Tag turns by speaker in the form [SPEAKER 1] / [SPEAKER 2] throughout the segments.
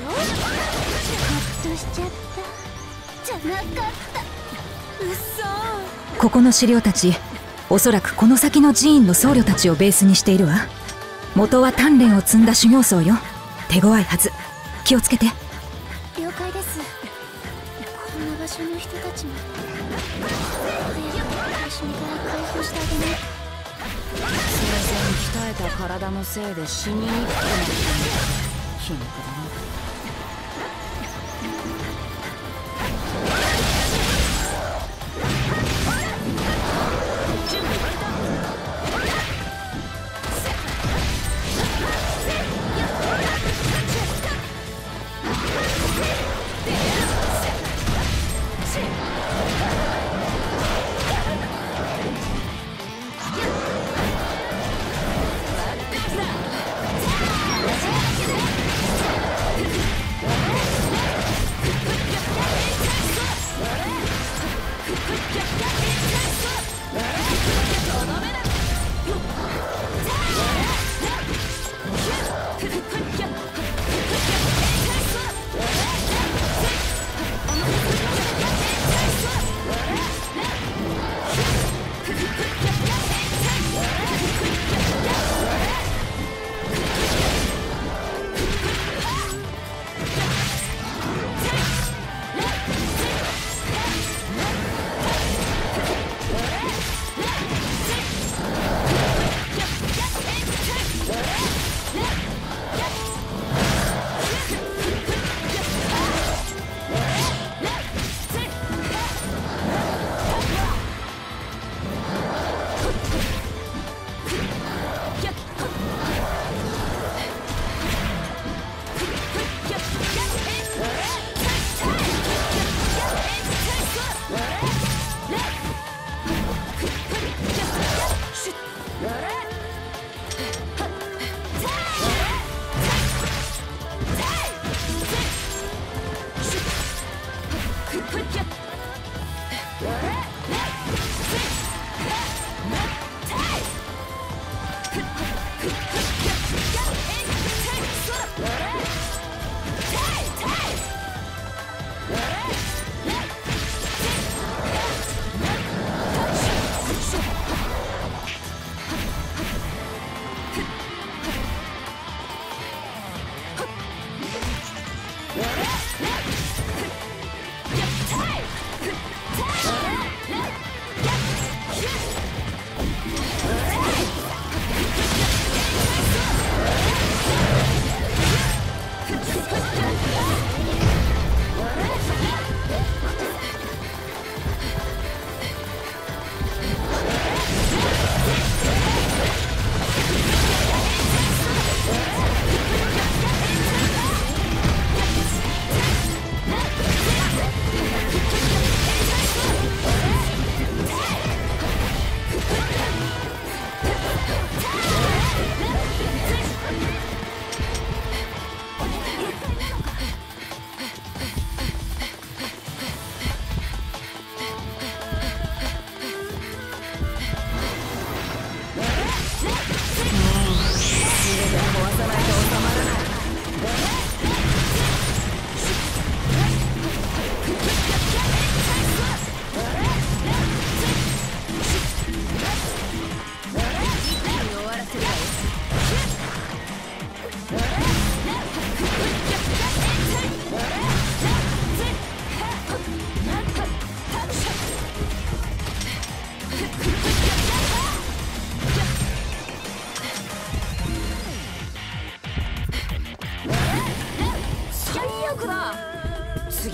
[SPEAKER 1] としちゃった。じゃなかった。うそ
[SPEAKER 2] ここの資料たちおそらくこの先の寺院の僧侶たちをベースにしているわ。元は鍛錬を積んだ修行僧よ。手強いはず。気をつけて。
[SPEAKER 1] 了解です。こんな場所の人たちも。早く私から解放してあげない。
[SPEAKER 3] 生前鍛えた体のせいで死ににくくなった皮肉だな。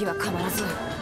[SPEAKER 3] 次は必ず。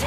[SPEAKER 1] バ